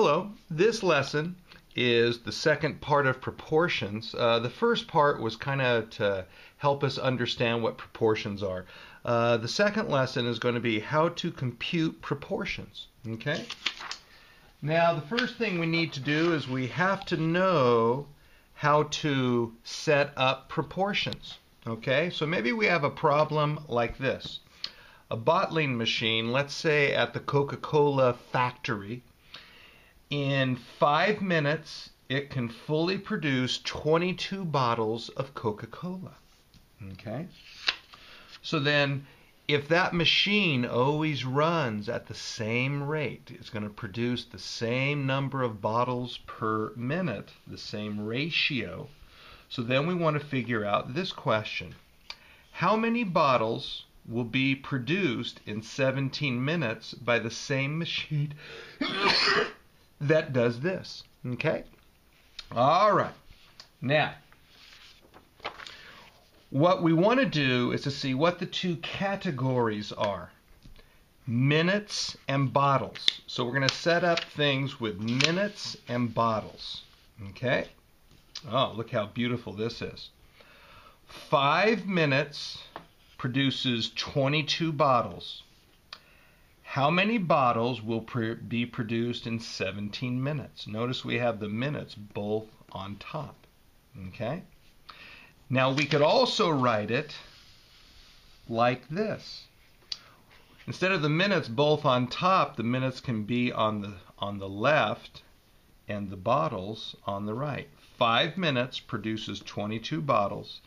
Hello, this lesson is the second part of proportions. Uh, the first part was kind of to help us understand what proportions are. Uh, the second lesson is going to be how to compute proportions. Okay? Now, the first thing we need to do is we have to know how to set up proportions. Okay? So maybe we have a problem like this. A bottling machine, let's say at the Coca-Cola factory, in five minutes, it can fully produce 22 bottles of Coca Cola. Okay? So then, if that machine always runs at the same rate, it's going to produce the same number of bottles per minute, the same ratio. So then we want to figure out this question How many bottles will be produced in 17 minutes by the same machine? that does this. Okay? All right. Now, what we want to do is to see what the two categories are minutes and bottles. So we're going to set up things with minutes and bottles. Okay? Oh, look how beautiful this is. Five minutes produces 22 bottles. How many bottles will be produced in 17 minutes? Notice we have the minutes both on top. Okay? Now we could also write it like this. Instead of the minutes both on top, the minutes can be on the on the left and the bottles on the right. 5 minutes produces 22 bottles.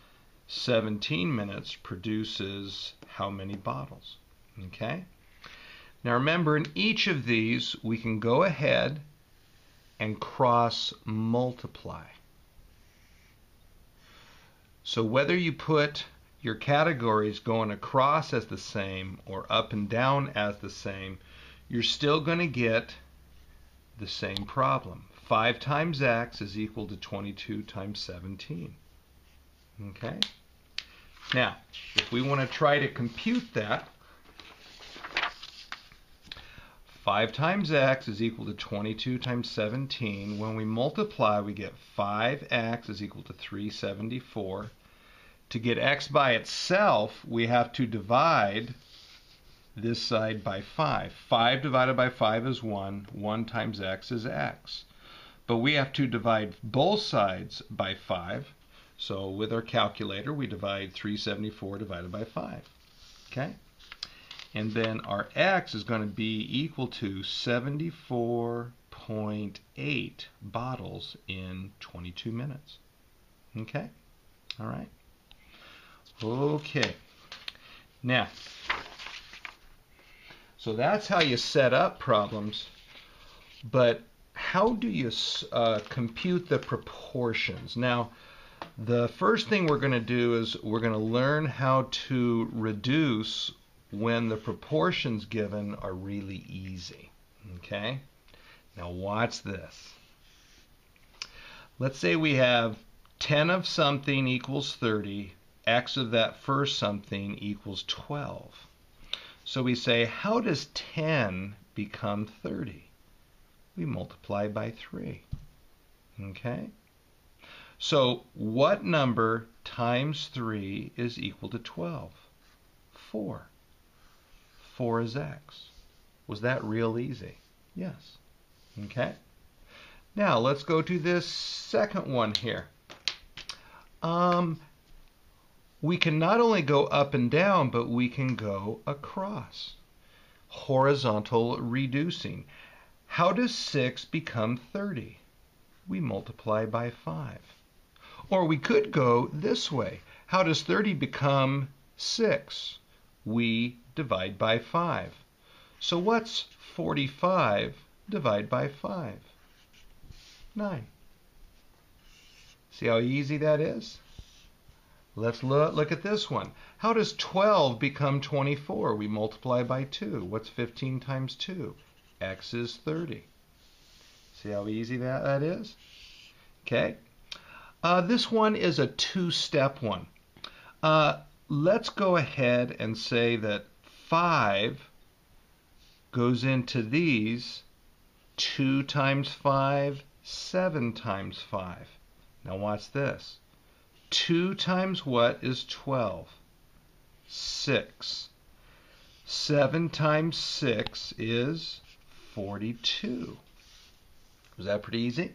17 minutes produces how many bottles? Okay? Now remember, in each of these, we can go ahead and cross multiply. So whether you put your categories going across as the same or up and down as the same, you're still going to get the same problem. 5 times x is equal to 22 times 17. Okay? Now, if we want to try to compute that, 5 times x is equal to 22 times 17. When we multiply, we get 5x is equal to 374. To get x by itself, we have to divide this side by 5. 5 divided by 5 is 1. 1 times x is x. But we have to divide both sides by 5. So with our calculator, we divide 374 divided by 5. Okay? And then our x is going to be equal to 74.8 bottles in 22 minutes. Okay? All right? Okay. Now, so that's how you set up problems, but how do you uh, compute the proportions? Now, the first thing we're going to do is we're going to learn how to reduce when the proportions given are really easy. Okay? Now watch this. Let's say we have 10 of something equals 30, x of that first something equals 12. So we say, how does 10 become 30? We multiply by 3. Okay? So what number times 3 is equal to 12? 4. 4 is x. Was that real easy? Yes. Okay. Now let's go to this second one here. Um, we can not only go up and down, but we can go across. Horizontal reducing. How does 6 become 30? We multiply by 5. Or we could go this way. How does 30 become 6? We divide by 5. So what's 45 divide by 5? 9. See how easy that is? Let's look, look at this one. How does 12 become 24? We multiply by 2. What's 15 times 2? X is 30. See how easy that, that is? Okay. Uh, this one is a two-step one. Uh, let's go ahead and say that 5 goes into these 2 times 5, 7 times 5. Now watch this. 2 times what is 12? 6. 7 times 6 is 42. Was that pretty easy?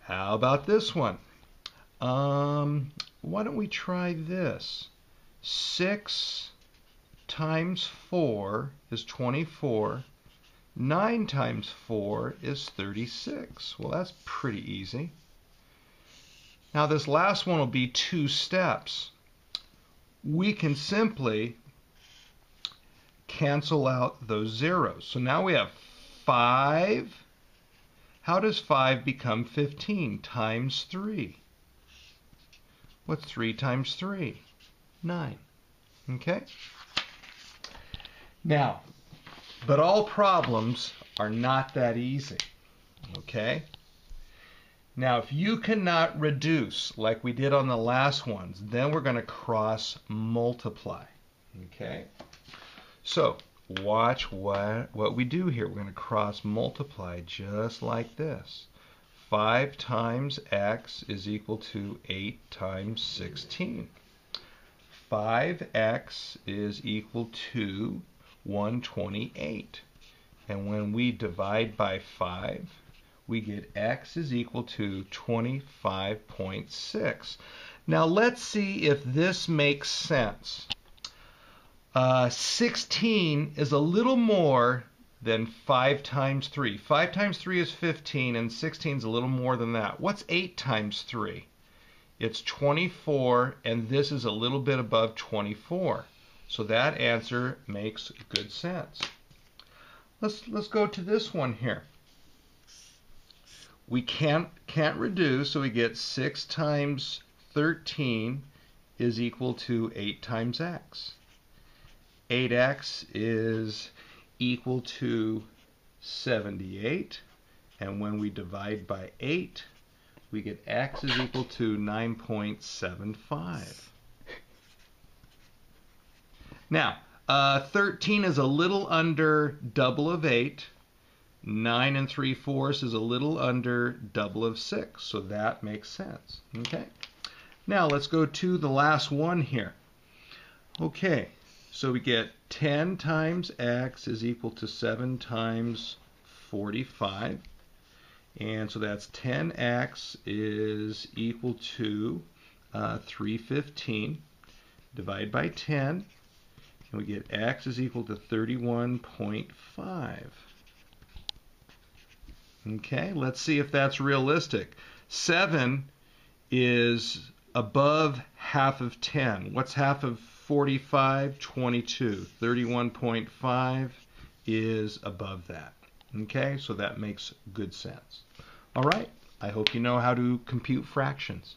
How about this one? Um, why don't we try this? 6 times 4 is 24. 9 times 4 is 36. Well, that's pretty easy. Now this last one will be two steps. We can simply cancel out those zeros. So now we have 5. How does 5 become 15? Times 3. What's 3 times 3? 9. Okay? Now, but all problems are not that easy. Okay? Now, if you cannot reduce like we did on the last ones, then we're going to cross multiply. Okay? So, watch what, what we do here. We're going to cross multiply just like this. 5 times x is equal to 8 times 16. 5x is equal to 128. And when we divide by 5, we get x is equal to 25.6. Now let's see if this makes sense. Uh, 16 is a little more than 5 times 3. 5 times 3 is 15, and 16 is a little more than that. What's 8 times 3? It's 24, and this is a little bit above 24. So that answer makes good sense. Let's, let's go to this one here. We can't, can't reduce, so we get 6 times 13 is equal to 8 times x. 8x is equal to 78. And when we divide by 8, we get x is equal to 9.75. Now, uh, 13 is a little under double of 8. 9 and 3 fourths is a little under double of 6. So that makes sense. Okay. Now let's go to the last one here. Okay, so we get 10 times x is equal to 7 times 45. And so that's 10x is equal to uh, 315. Divide by 10, and we get x is equal to 31.5. Okay, let's see if that's realistic. 7 is above half of 10. What's half of 45, 22. 31.5 is above that. Okay, so that makes good sense. All right, I hope you know how to compute fractions.